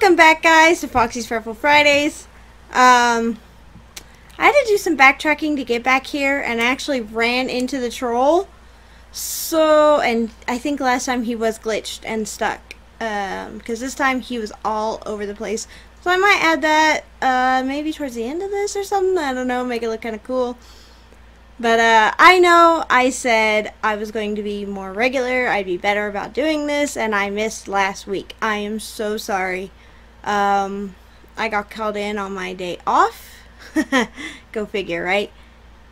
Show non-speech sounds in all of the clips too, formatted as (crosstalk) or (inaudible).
Welcome back, guys, to Foxy's Frightful Fridays. Um, I had to do some backtracking to get back here, and I actually ran into the troll. So, and I think last time he was glitched and stuck. Um, because this time he was all over the place. So I might add that, uh, maybe towards the end of this or something. I don't know, make it look kind of cool. But uh, I know I said I was going to be more regular, I'd be better about doing this, and I missed last week. I am so sorry. Um, I got called in on my day off. (laughs) Go figure, right?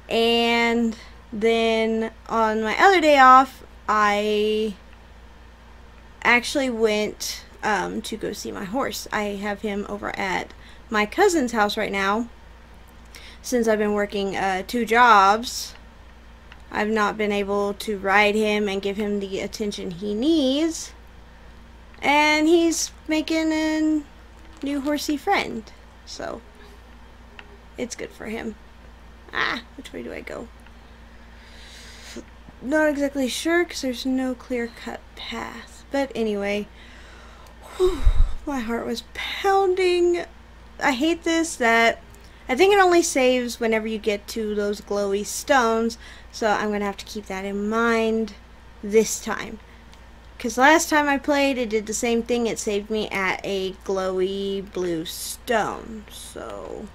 And then on my other day off, I actually went um, to go see my horse. I have him over at my cousin's house right now since I've been working uh, two jobs, I've not been able to ride him and give him the attention he needs. And he's making a new horsey friend. So, it's good for him. Ah, which way do I go? Not exactly sure because there's no clear-cut path. But anyway, whew, my heart was pounding. I hate this that I think it only saves whenever you get to those glowy stones, so I'm going to have to keep that in mind this time. Because last time I played, it did the same thing. It saved me at a glowy blue stone, so...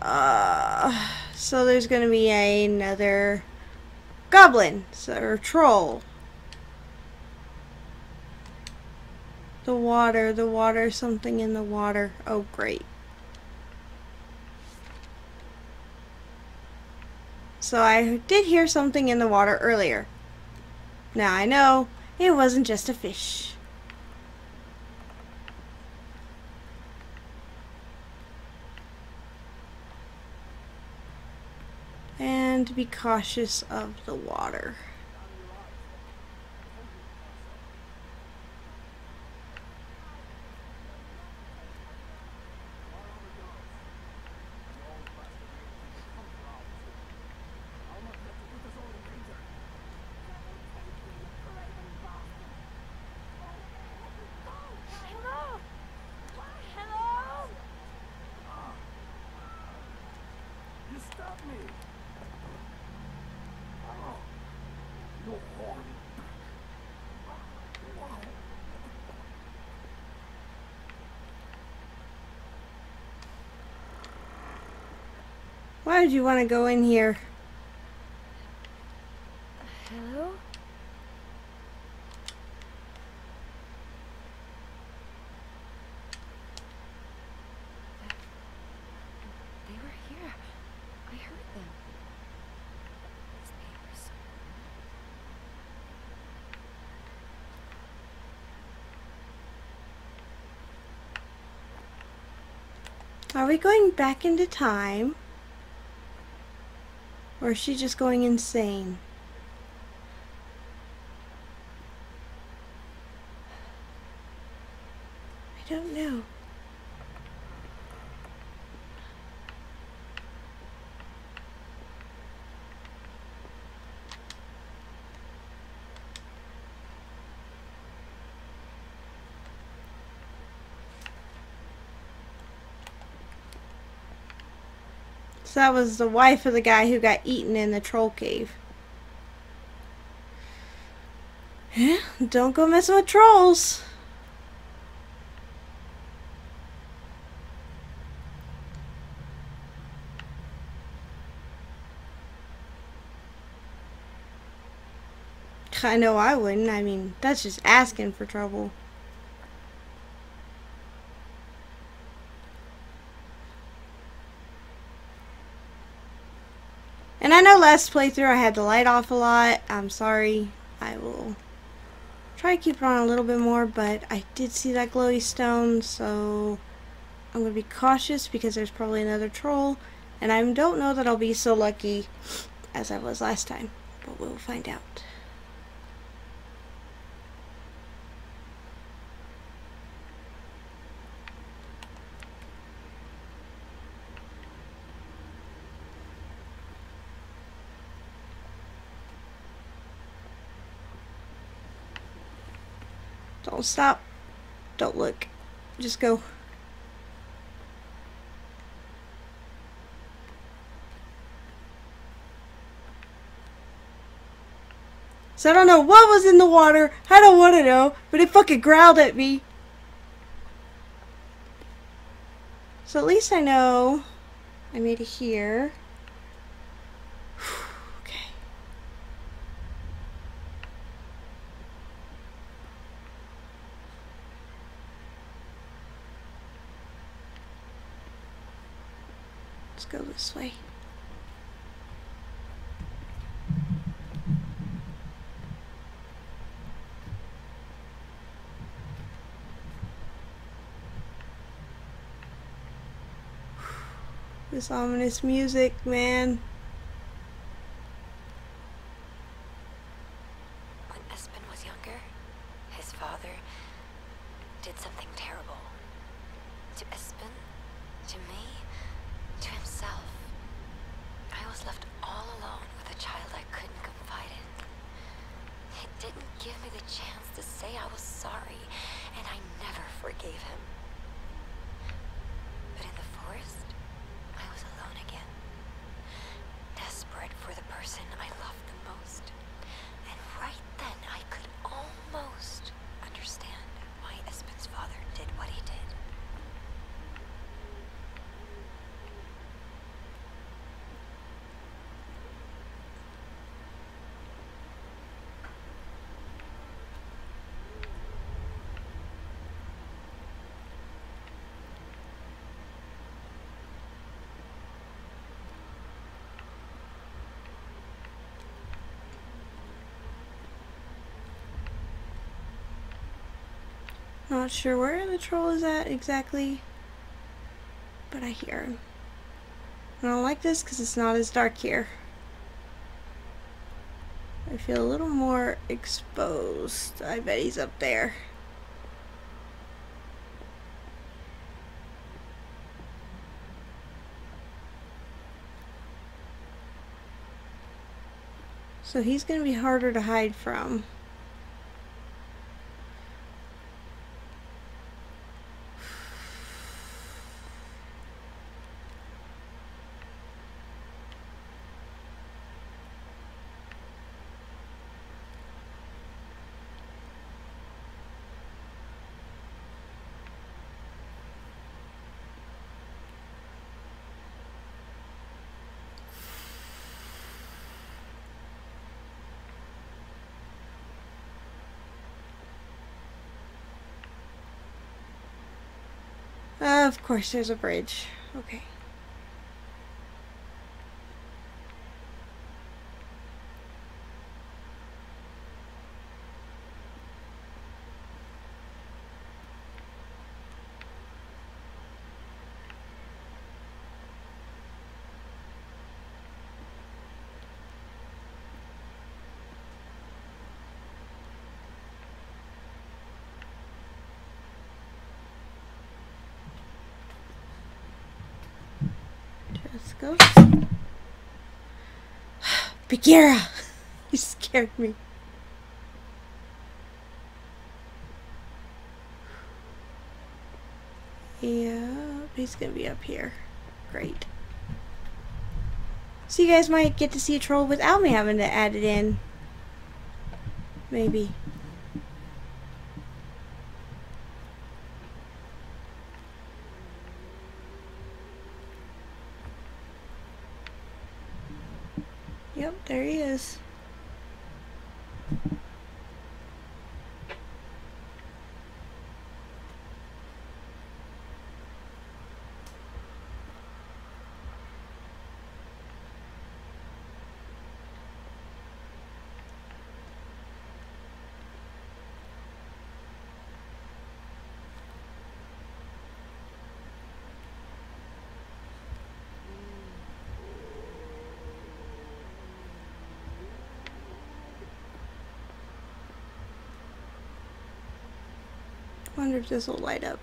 Uh, so there's going to be another goblin, so, or troll. The water, the water, something in the water. Oh, great. So I did hear something in the water earlier. Now I know it wasn't just a fish. And be cautious of the water. Why did you want to go in here? Hello? They were here. I heard them. These papers. Are we going back into time? Or is she just going insane? I don't know. So that was the wife of the guy who got eaten in the troll cave. Yeah, don't go messing with trolls. I know I wouldn't. I mean, that's just asking for trouble. Know last playthrough I had the light off a lot. I'm sorry. I will try to keep it on a little bit more, but I did see that glowy stone, so I'm going to be cautious because there's probably another troll. And I don't know that I'll be so lucky as I was last time, but we'll find out. Stop. Don't look. Just go. So I don't know what was in the water. I don't want to know. But it fucking growled at me. So at least I know I made it here. Go this way. This ominous music, man. When Espen was younger, his father did something terrible. To Espen, to me, to himself. I was left all alone with a child I couldn't confide in. He didn't give me the chance to say I was sorry, and I never forgave him. But in the forest, I was alone again. Desperate for the person I loved the most. And right then I could almost understand why Espen's father did what he did. Not sure where the troll is at exactly, but I hear him. I don't like this because it's not as dark here. I feel a little more exposed. I bet he's up there. So he's going to be harder to hide from. Of course, there's a bridge. Okay. Just go. Bagheera! (laughs) You scared me. Yeah, he's gonna be up here. Great. So you guys might get to see a troll without me having to add it in. Maybe. Yep, there he is. Wonder if this will light up.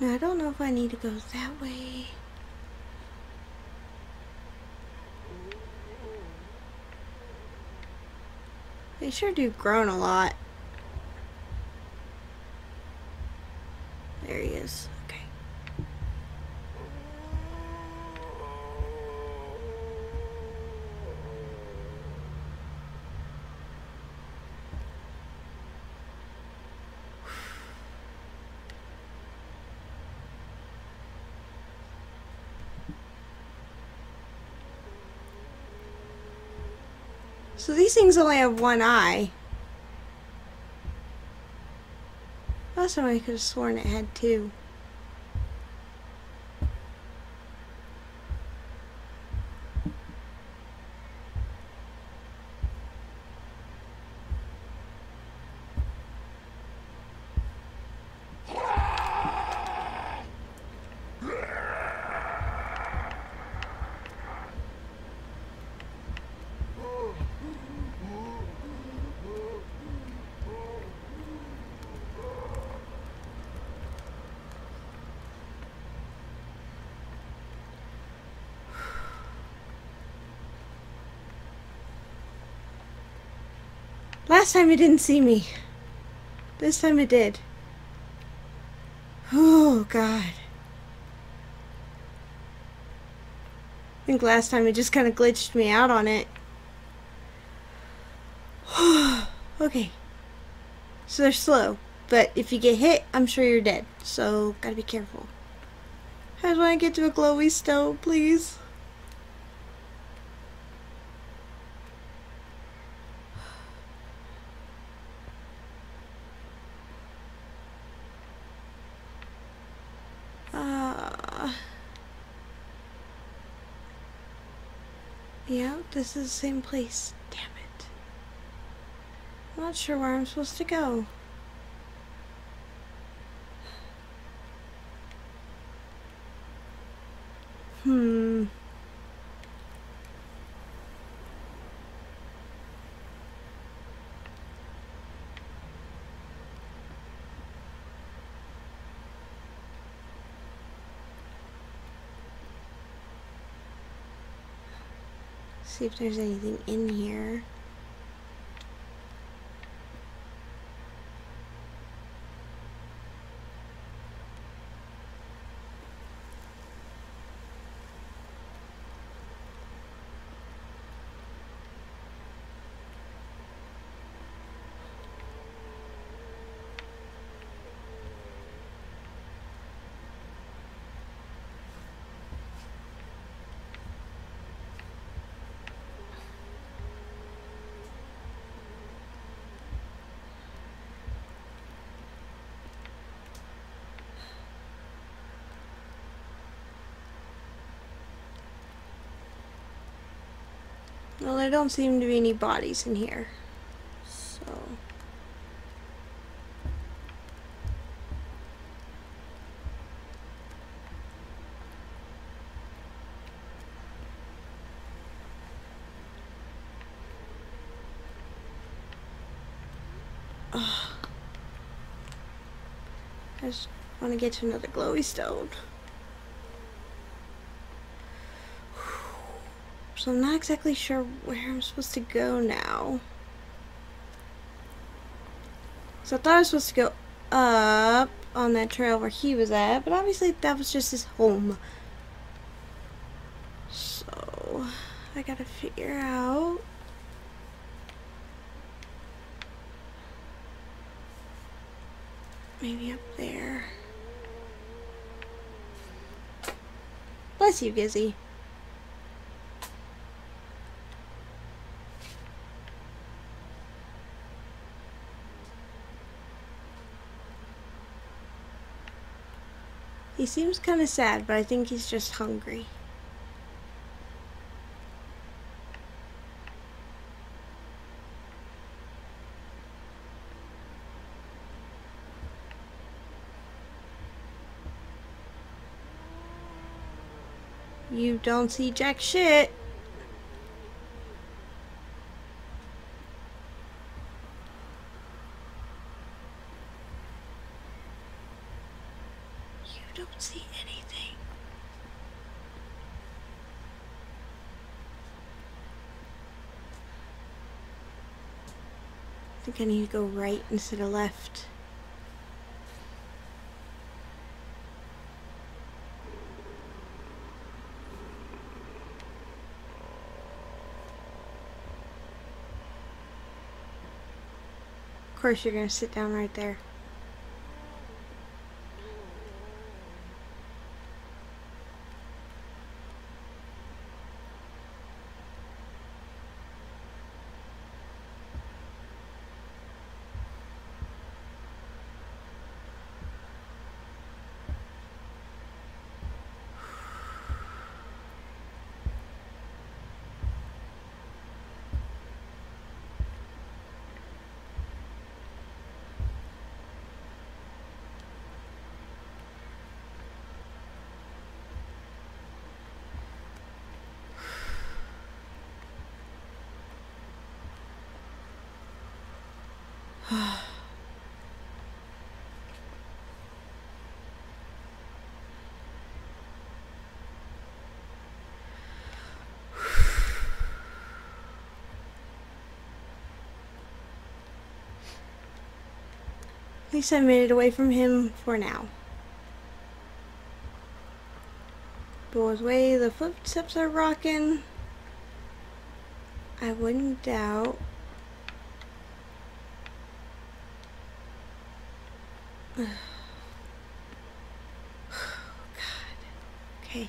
Now, I don't know if I need to go that way. They sure do groan a lot. There he is. Okay. So these things only have one eye. Time I could have sworn it had two. Last time it didn't see me. This time it did. Oh, God. I think last time it just kind of glitched me out on it. (sighs) okay. So they're slow. But if you get hit, I'm sure you're dead. So, gotta be careful. I just want to get to a glowy stone, please. Uh, yeah, this is the same place. Damn it. I'm not sure where I'm supposed to go. Hmm. See if there's anything in here. Well, there don't seem to be any bodies in here. So. Ugh. I just want to get to another glowy stone. So I'm not exactly sure where I'm supposed to go now. So I thought I was supposed to go up on that trail where he was at, but obviously that was just his home. So I gotta figure out. Maybe up there. Bless you, Gizzy. He seems kind of sad, but I think he's just hungry. You don't see jack shit. You don't see anything. I need to go right instead of left. Of course, you're going to sit down right there. At least I made it away from him for now. Door's way, the footsteps are rocking. I wouldn't doubt. God. Okay.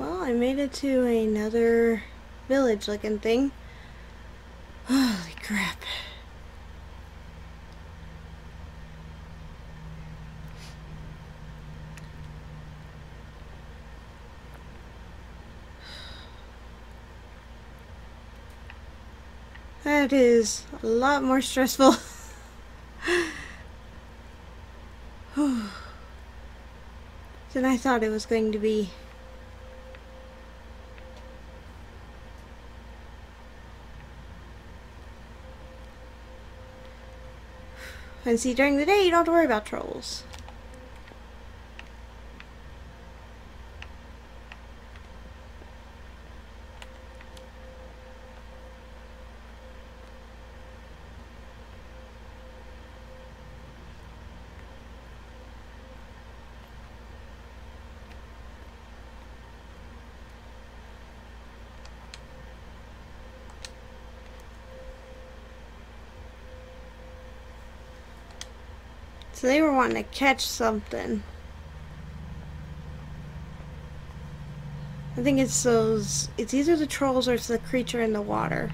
Well, I made it to another village looking thing. Holy crap. That is a lot more stressful. (laughs) than I thought it was going to be. And see, during the day, you don't have to worry about trolls. So they were wanting to catch something. I think it's those, it's either the trolls or it's the creature in the water.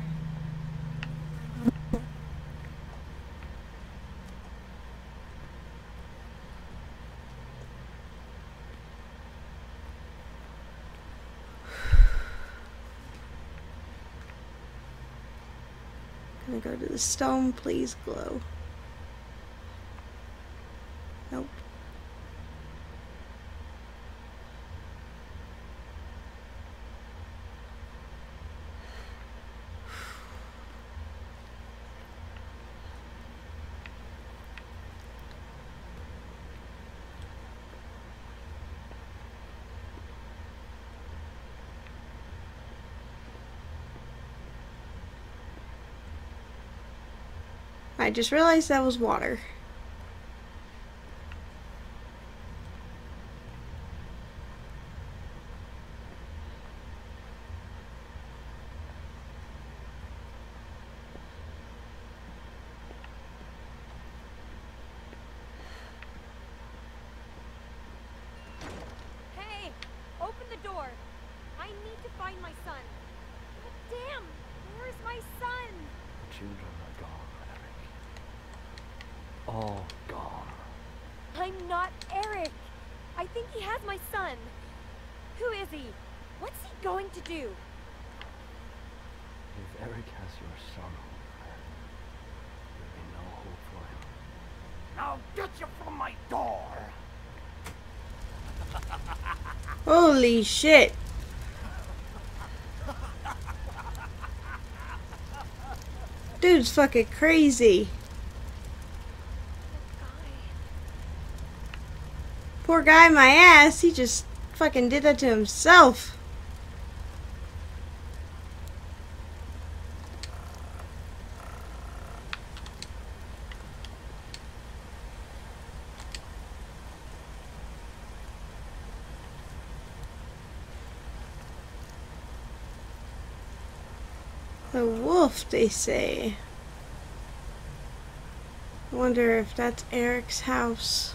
(sighs) Gonna go to the stone, please glow. I just realized that was water. find my son. Damn! Where is my son? Children. Oh, All gone. I'm not Eric. I think he has my son. Who is he? What's he going to do? If Eric has your son, there'll be no hope for him. Now get you from my door! (laughs) Holy shit. (laughs) Dude's fucking crazy. Poor guy, my ass. He just fucking did that to himself. The wolf, they say. I wonder if that's Eric's house.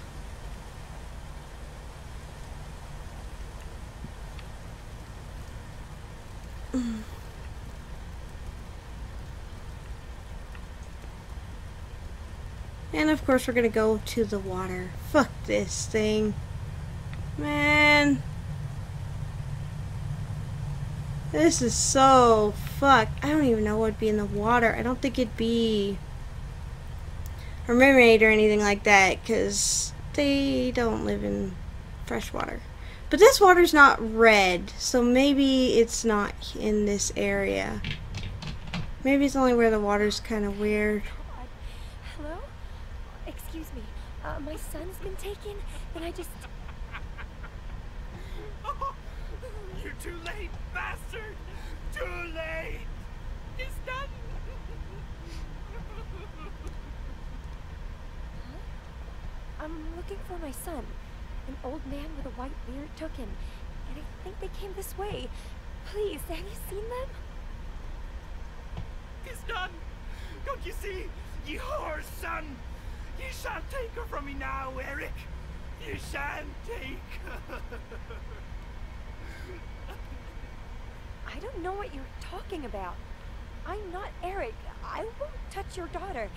Of course we're gonna go to the water. Fuck this thing. Man. This is so fuck. I don't even know what would be in the water. I don't think it'd be a mermaid or anything like that because they don't live in fresh water. But this water's not red, so maybe it's not in this area. Maybe it's only where the water's kind of weird. Hello? Excuse me. Uh, my son's been taken, and I just. (laughs) You're too late, bastard! Too late! It's done! I'm looking for my son. An old man with a white beard took him, and I think they came this way. Please, have you seen them? It's done! Don't you see? Whore son! Ye shan't take her from me now, Eric! You shan't take her! I don't know what you're talking about. I'm not Eric. I won't touch your daughter.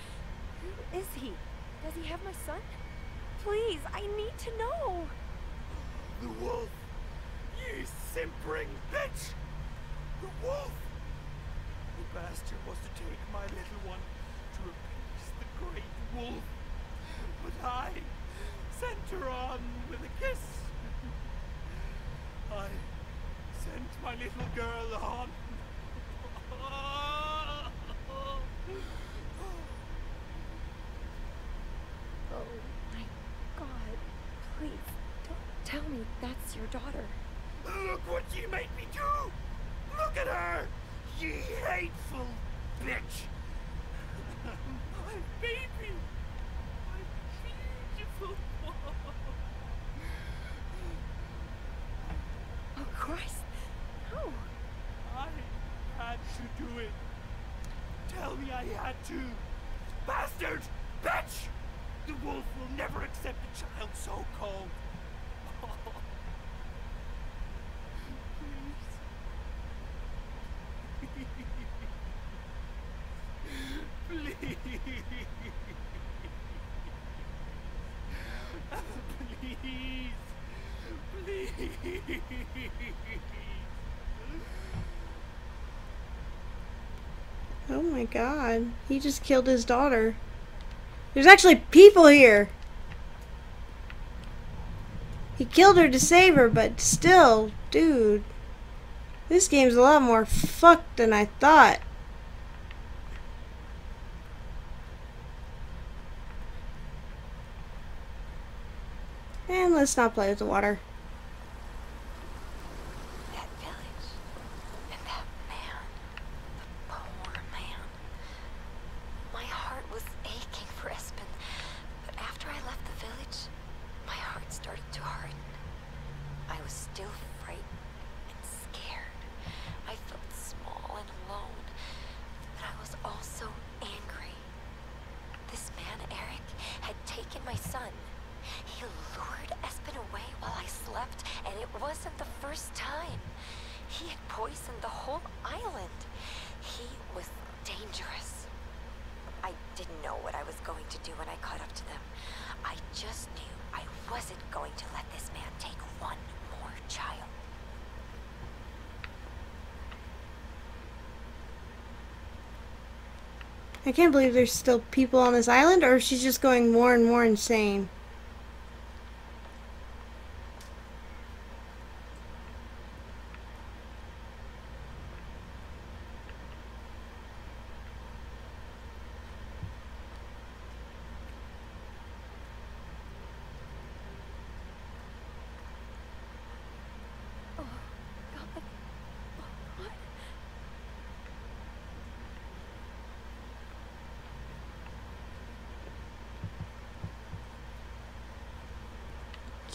Who is he? Does he have my son? Please, I need to know. The wolf! You simpering bitch! The wolf! The bastard was to take my little one to appease the great wolf. But I sent her on with a kiss. I sent my little girl on. Oh my god. Please, don't tell me that's your daughter. Look what ye made me do! Look at her! Ye hateful bitch! (laughs) my baby! My beautiful one! Oh, Christ. No. I had to do it. Tell me I had to. Bastard! Bitch! The wolf will never accept a child so cold. Please. Please. Please. Please. Oh my god. He just killed his daughter. There's actually people here. He killed her to save her, but still, dude. This game's a lot more fucked than I thought. And let's not play with the water. That village. And that man. The poor man. My heart was aching for Espen. But after I left the village, my heart started to harden. I was still frightened and scared. I felt small and alone. But I was also angry. This man, Eric, had taken my son. He lured Espen away while I slept, and it wasn't the first time. He he had poisoned the whole island. He was dangerous. I didn't know what I was going to do when I caught up to them. I just knew I wasn't going to let this man take one more child. I can't believe there's still people on this island, or she's just going more and more insane.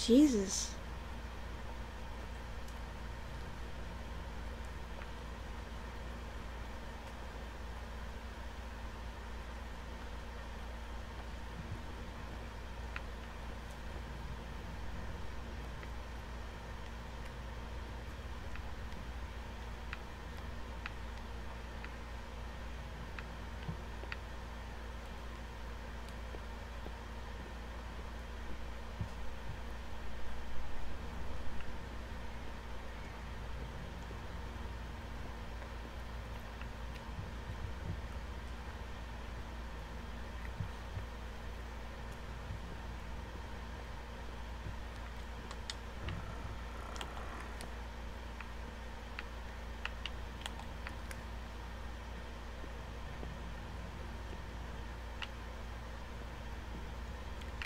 Jesus.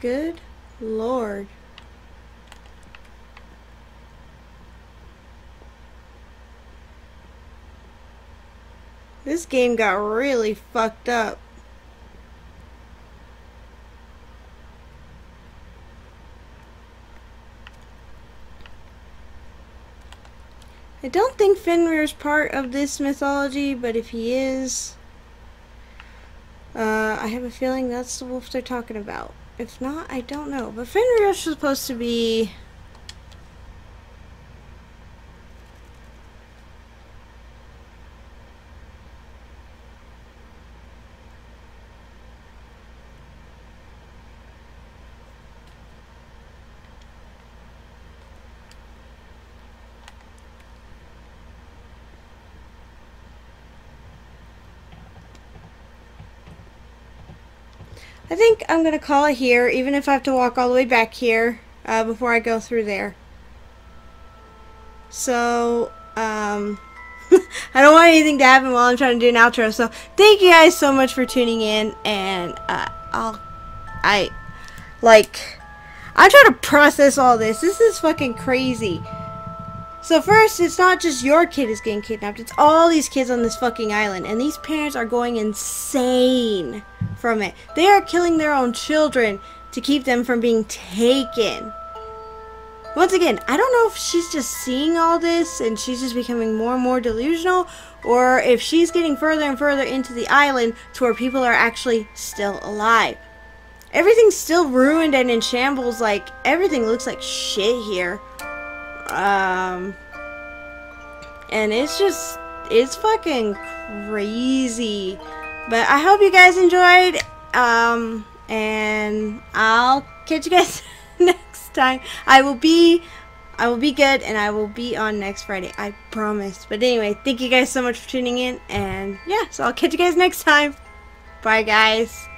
Good lord. This game got really fucked up. I don't think Fenrir's part of this mythology, but if he is, uh, I have a feeling that's the wolf they're talking about. If not, I don't know. But Fenrir's supposed to be. I think I'm going to call it here, even if I have to walk all the way back here uh, before I go through there. So, um, (laughs) I don't want anything to happen while I'm trying to do an outro. So, thank you guys so much for tuning in, and uh, I'll, I, like, I'm trying to process all this. This is fucking crazy. So first, it's not just your kid is getting kidnapped. It's all these kids on this fucking island. And these parents are going insane from it. They are killing their own children to keep them from being taken. Once again, I don't know if she's just seeing all this and she's just becoming more and more delusional or if she's getting further and further into the island to where people are actually still alive. Everything's still ruined and in shambles. Like, everything looks like shit here. Um, and it's just, it's fucking crazy. But I hope you guys enjoyed. Um, and I'll catch you guys (laughs) next time. I will be, I will be good, and I will be on next Friday. I promise. But anyway, thank you guys so much for tuning in, and yeah, so I'll catch you guys next time. Bye, guys.